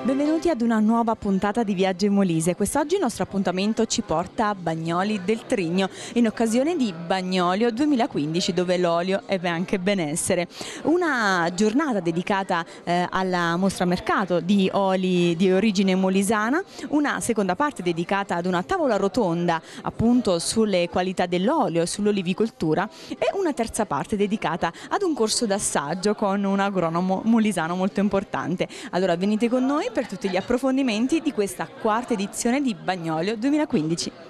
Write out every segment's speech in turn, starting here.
Benvenuti ad una nuova puntata di Viaggio in Molise. Quest'oggi il nostro appuntamento ci porta a Bagnoli del Trigno in occasione di Bagnolio 2015 dove l'olio è anche benessere. Una giornata dedicata eh, alla mostra mercato di oli di origine molisana, una seconda parte dedicata ad una tavola rotonda appunto sulle qualità dell'olio e sull'olivicoltura e una terza parte dedicata ad un corso d'assaggio con un agronomo molisano molto importante. Allora venite con noi per tutti gli approfondimenti di questa quarta edizione di Bagnolio 2015.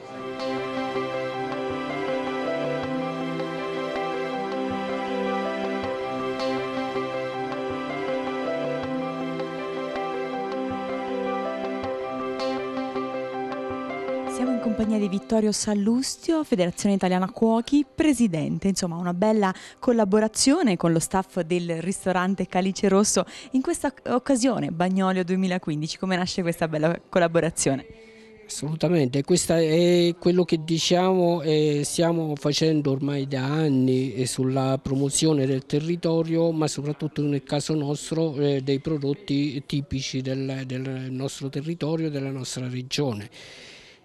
Siamo in compagnia di Vittorio Sallustio, Federazione Italiana Cuochi, presidente, insomma una bella collaborazione con lo staff del ristorante Calice Rosso in questa occasione, Bagnolio 2015. Come nasce questa bella collaborazione? Assolutamente, questo è quello che diciamo e stiamo facendo ormai da anni sulla promozione del territorio, ma soprattutto nel caso nostro eh, dei prodotti tipici del, del nostro territorio, della nostra regione.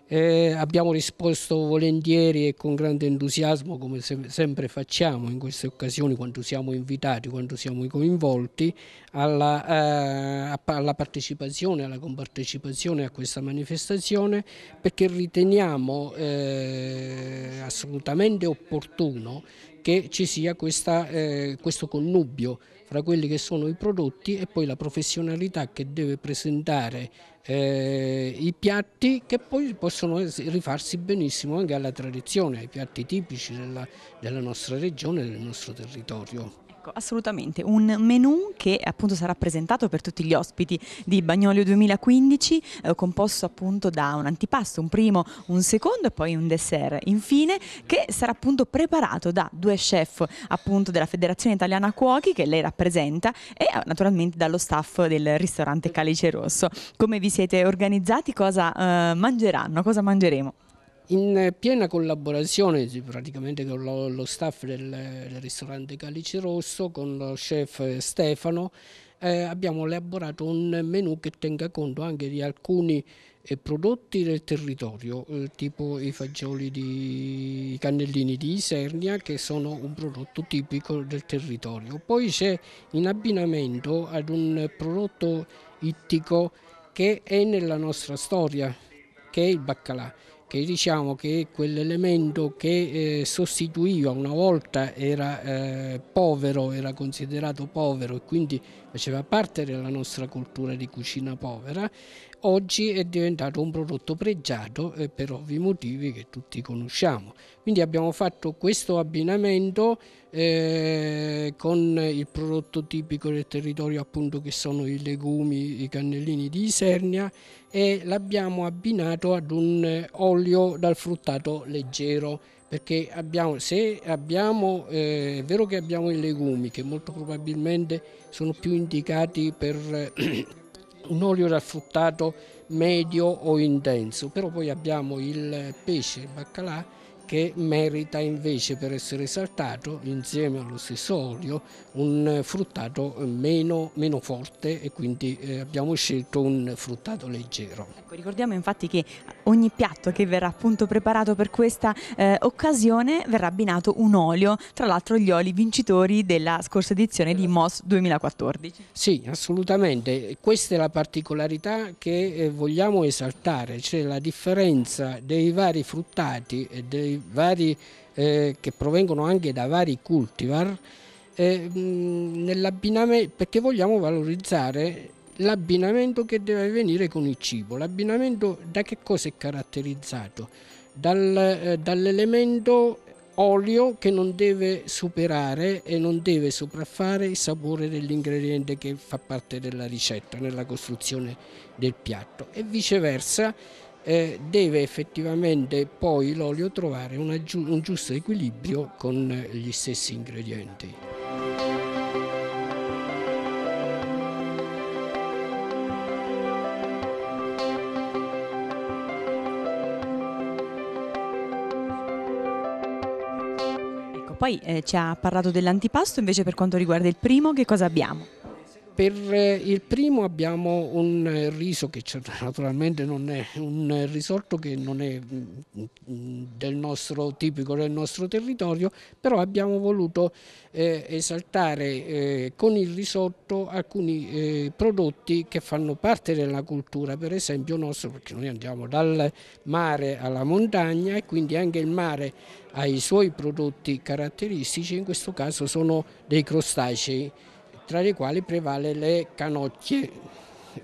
Eh, abbiamo risposto volentieri e con grande entusiasmo, come se sempre facciamo in queste occasioni, quando siamo invitati, quando siamo coinvolti, alla, eh, alla partecipazione, alla compartecipazione a questa manifestazione, perché riteniamo eh, assolutamente opportuno che ci sia questa, eh, questo connubio fra quelli che sono i prodotti e poi la professionalità che deve presentare eh, i piatti che poi possono rifarsi benissimo anche alla tradizione, ai piatti tipici della, della nostra regione, del nostro territorio. Ecco, assolutamente, un menù che appunto sarà presentato per tutti gli ospiti di Bagnolio 2015, eh, composto appunto da un antipasto, un primo, un secondo e poi un dessert. Infine, che sarà appunto preparato da due chef appunto della Federazione Italiana Cuochi che lei rappresenta e eh, naturalmente dallo staff del ristorante Calice Rosso. Come vi siete organizzati? Cosa eh, mangeranno? Cosa mangeremo? In piena collaborazione praticamente con lo, lo staff del, del, ristorante Calice Rosso, con lo chef Stefano, eh, abbiamo elaborato un menù che tenga conto anche di alcuni eh, prodotti del territorio, eh, tipo i fagioli di i cannellini di Isernia che sono un prodotto tipico del territorio. Poi c'è in abbinamento ad un prodotto ittico che è nella nostra storia, che è il baccalà che diciamo che quell'elemento che eh, sostituiva una volta era eh, povero, era considerato povero e quindi faceva parte della nostra cultura di cucina povera, oggi è diventato un prodotto pregiato eh, per ovvi motivi che tutti conosciamo. Quindi abbiamo fatto questo abbinamento eh, con il prodotto tipico del territorio appunto che sono i legumi, i cannellini di Isernia e l'abbiamo abbinato ad un olio dal fruttato leggero perché abbiamo, se abbiamo, eh, è vero che abbiamo i legumi che molto probabilmente sono più indicati per un olio raffruttato medio o intenso, però poi abbiamo il pesce, il baccalà, che merita invece per essere saltato insieme allo stesso olio un fruttato meno, meno forte e quindi eh, abbiamo scelto un fruttato leggero. Ecco, ricordiamo infatti che ogni piatto che verrà appunto preparato per questa eh, occasione verrà abbinato un olio, tra l'altro gli oli vincitori della scorsa edizione di MOS 2014. Sì, assolutamente, questa è la particolarità che eh, vogliamo esaltare, cioè la differenza dei vari fruttati e dei vari, eh, che provengono anche da vari cultivar, eh, perché vogliamo valorizzare l'abbinamento che deve avvenire con il cibo. L'abbinamento da che cosa è caratterizzato? Dal, eh, dall'elemento olio che non deve superare e non deve sopraffare il sapore dell'ingrediente che fa parte della ricetta nella costruzione del piatto e viceversa eh, deve effettivamente poi l'olio trovare giu un giusto equilibrio con gli stessi ingredienti. Ecco, poi eh, ci ha parlato dell'antipasto, invece per quanto riguarda il primo che cosa abbiamo? Per il primo abbiamo un riso che naturalmente non è un risotto che non è mm, del nostro, tipico del nostro territorio, però abbiamo voluto eh, esaltare eh, con il risotto alcuni eh, prodotti che fanno parte della cultura, per esempio nostro, perché noi andiamo dal mare alla montagna e quindi anche il mare ha i suoi prodotti caratteristici, in questo caso sono dei crostacei tra le quali prevale le canocchie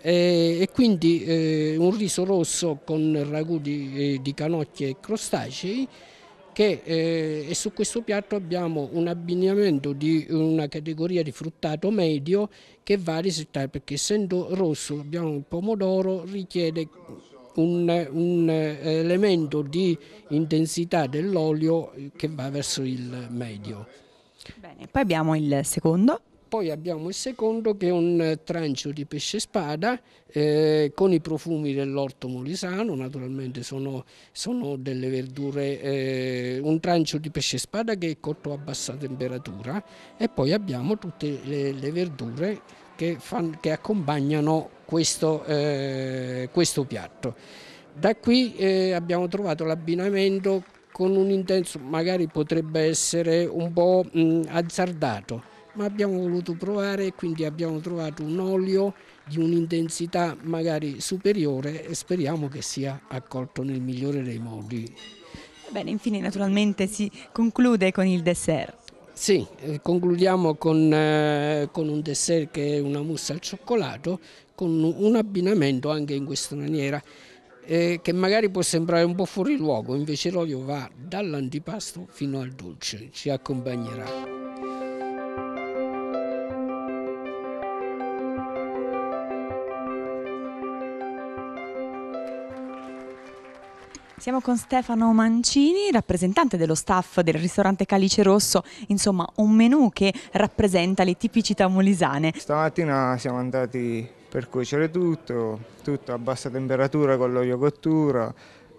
e, quindi eh, un riso rosso con ragù di, eh, di canocchie e crostacei che, eh, e su questo piatto abbiamo un abbinamento di una categoria di fruttato medio che va a perché essendo rosso abbiamo il pomodoro richiede un, un elemento di intensità dell'olio che va verso il medio. Bene, poi abbiamo il secondo. Poi abbiamo il secondo che è un trancio di pesce spada eh, con i profumi dell'orto molisano, naturalmente sono, sono delle verdure, eh, un trancio di pesce spada che è cotto a bassa temperatura e poi abbiamo tutte le, le verdure che, fan, che, accompagnano questo, eh, questo, piatto. Da qui eh, abbiamo trovato l'abbinamento con un intenso, magari potrebbe essere un po' mh, azzardato, ma abbiamo voluto provare e quindi abbiamo trovato un olio di un'intensità magari superiore e speriamo che sia accolto nel migliore dei modi. Bene, infine naturalmente si conclude con il dessert. Sì, eh, concludiamo con, eh, con, un dessert che è una mousse al cioccolato, con un abbinamento anche in questa maniera, eh, che magari può sembrare un po' fuori luogo, invece l'olio va dall'antipasto fino al dolce, ci accompagnerà. Siamo con Stefano Mancini, rappresentante dello staff del ristorante Calice Rosso, insomma un menù che rappresenta le tipicità molisane. Stamattina siamo andati per cuocere tutto, tutto a bassa temperatura con l'olio cottura,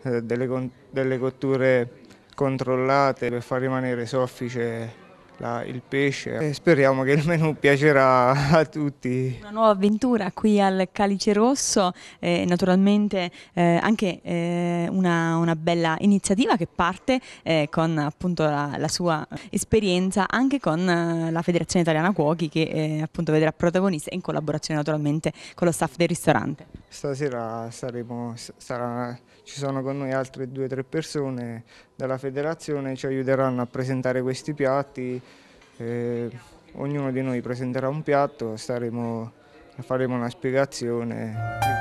eh, delle, delle cotture controllate per far rimanere soffice la, il pesce e speriamo che il menù piacerà a tutti. Una nuova avventura qui al Calice Rosso, eh, naturalmente eh, anche eh, una, una, bella iniziativa che parte eh, con appunto la, la, sua esperienza anche con eh, la Federazione Italiana Cuochi che eh, appunto vedrà protagonista in collaborazione naturalmente con lo staff del ristorante. Stasera saremo, sarà, ci sono con noi altre due o tre persone della federazione, ci aiuteranno a presentare questi piatti, eh, ognuno di noi presenterà un piatto, staremo, faremo una spiegazione.